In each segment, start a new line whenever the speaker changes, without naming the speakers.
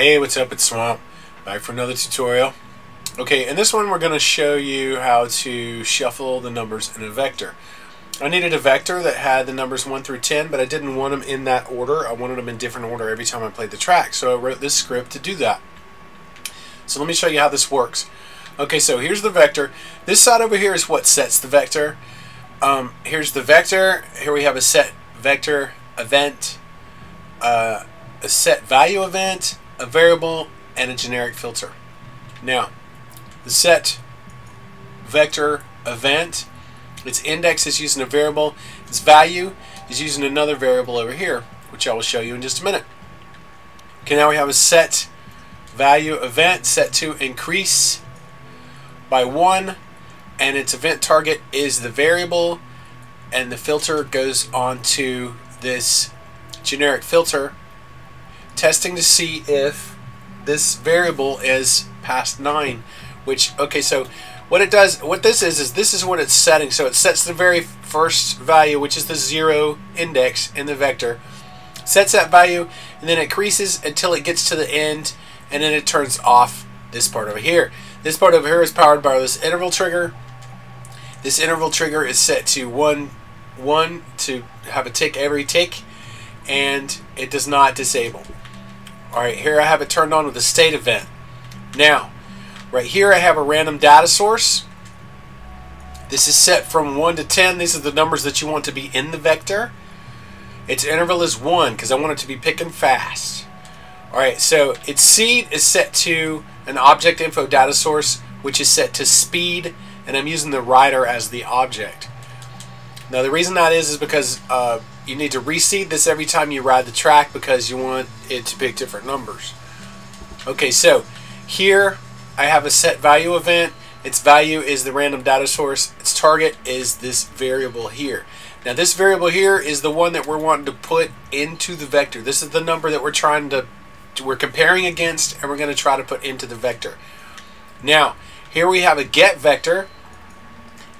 Hey, what's up? It's Swamp. Back for another tutorial. Okay, in this one we're going to show you how to shuffle the numbers in a vector. I needed a vector that had the numbers 1 through 10, but I didn't want them in that order. I wanted them in different order every time I played the track, so I wrote this script to do that. So let me show you how this works. Okay, so here's the vector. This side over here is what sets the vector. Um, here's the vector. Here we have a set vector event, uh, a set value event, a variable, and a generic filter. Now, the set vector event, its index is using a variable, its value is using another variable over here, which I will show you in just a minute. Okay, now we have a set value event set to increase by 1 and its event target is the variable and the filter goes on to this generic filter testing to see if this variable is past 9 which okay so what it does what this is is this is what it's setting. So it sets the very first value which is the zero index in the vector sets that value and then it increases until it gets to the end and then it turns off this part over here. This part over here is powered by this interval trigger. This interval trigger is set to one one to have a tick every tick and it does not disable Alright, here I have it turned on with a state event. Now, right here I have a random data source. This is set from 1 to 10. These are the numbers that you want to be in the vector. Its interval is 1 because I want it to be picking fast. Alright, so its seed is set to an object info data source which is set to speed and I'm using the rider as the object. Now the reason that is is because uh, you need to reseed this every time you ride the track because you want it to pick different numbers. Okay, so here I have a set value event. Its value is the random data source. Its target is this variable here. Now this variable here is the one that we're wanting to put into the vector. This is the number that we're trying to, we're comparing against and we're going to try to put into the vector. Now, here we have a get vector.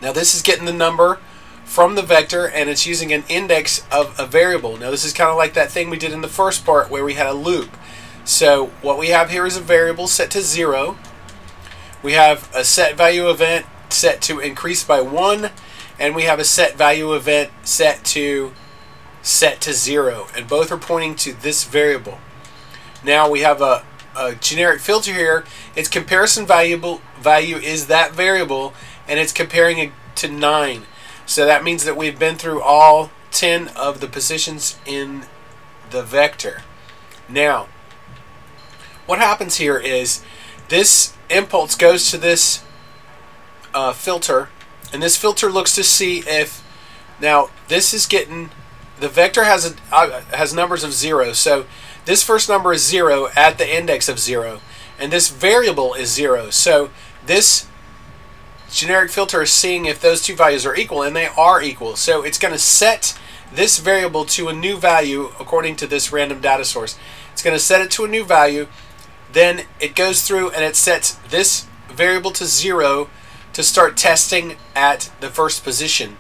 Now this is getting the number from the vector and it's using an index of a variable. Now this is kind of like that thing we did in the first part where we had a loop. So what we have here is a variable set to 0. We have a set value event set to increase by 1 and we have a set value event set to set to 0 and both are pointing to this variable. Now we have a, a generic filter here. Its comparison variable value is that variable and it's comparing it to 9. So that means that we've been through all 10 of the positions in the vector. Now, what happens here is this impulse goes to this uh, filter, and this filter looks to see if, now this is getting, the vector has, a, uh, has numbers of 0, so this first number is 0 at the index of 0, and this variable is 0, so this generic filter is seeing if those two values are equal, and they are equal. So it's going to set this variable to a new value according to this random data source. It's going to set it to a new value. Then it goes through and it sets this variable to zero to start testing at the first position.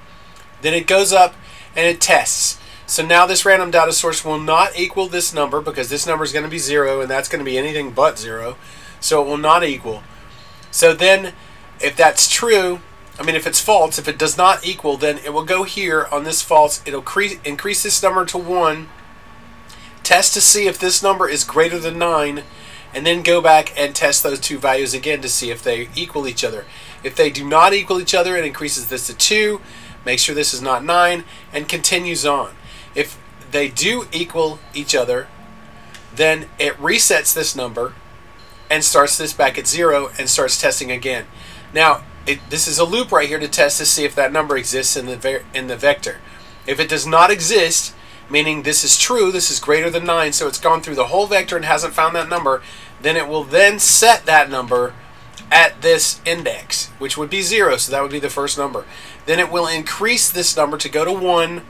Then it goes up and it tests. So now this random data source will not equal this number because this number is going to be zero and that's going to be anything but zero. So it will not equal. So then if that's true, I mean, if it's false, if it does not equal, then it will go here on this false. It'll increase this number to 1, test to see if this number is greater than 9, and then go back and test those two values again to see if they equal each other. If they do not equal each other, it increases this to 2, make sure this is not 9, and continues on. If they do equal each other, then it resets this number and starts this back at 0 and starts testing again. Now, it, this is a loop right here to test to see if that number exists in the in the vector. If it does not exist, meaning this is true, this is greater than 9, so it's gone through the whole vector and hasn't found that number, then it will then set that number at this index, which would be 0, so that would be the first number. Then it will increase this number to go to 1,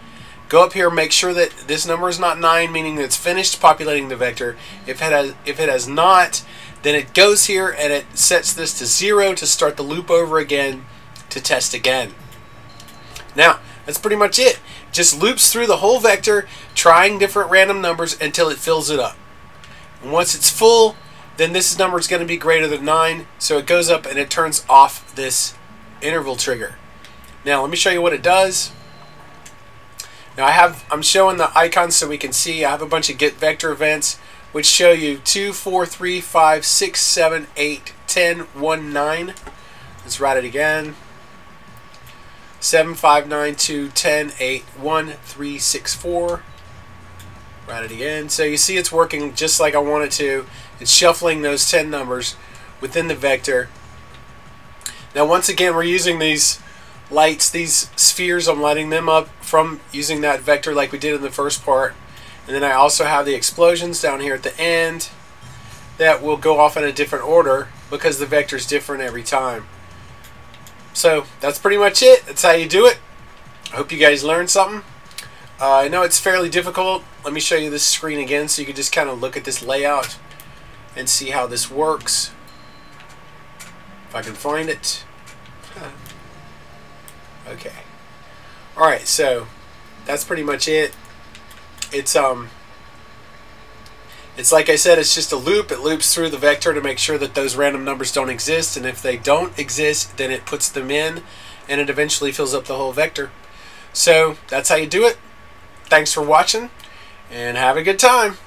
go up here, make sure that this number is not 9, meaning it's finished populating the vector. If it has, if it has not, then it goes here and it sets this to zero to start the loop over again to test again. Now, that's pretty much it. Just loops through the whole vector, trying different random numbers until it fills it up. And once it's full, then this number is going to be greater than 9. So it goes up and it turns off this interval trigger. Now let me show you what it does. Now I have, I'm showing the icons so we can see. I have a bunch of get vector events which show you 2, 4, 3, 5, 6, 7, 8, 10, 1, 9. Let's write it again. 7, 5, 9, 2, 10, 8, 1, 3, 6, 4. Write it again. So you see it's working just like I want it to. It's shuffling those 10 numbers within the vector. Now once again we're using these lights, these spheres, I'm lighting them up from using that vector like we did in the first part. And then I also have the explosions down here at the end that will go off in a different order because the vector is different every time. So that's pretty much it. That's how you do it. I hope you guys learned something. Uh, I know it's fairly difficult. Let me show you this screen again so you can just kind of look at this layout and see how this works. If I can find it. Okay. Alright, so that's pretty much it. It's um it's like I said, it's just a loop. It loops through the vector to make sure that those random numbers don't exist. And if they don't exist, then it puts them in and it eventually fills up the whole vector. So that's how you do it. Thanks for watching and have a good time.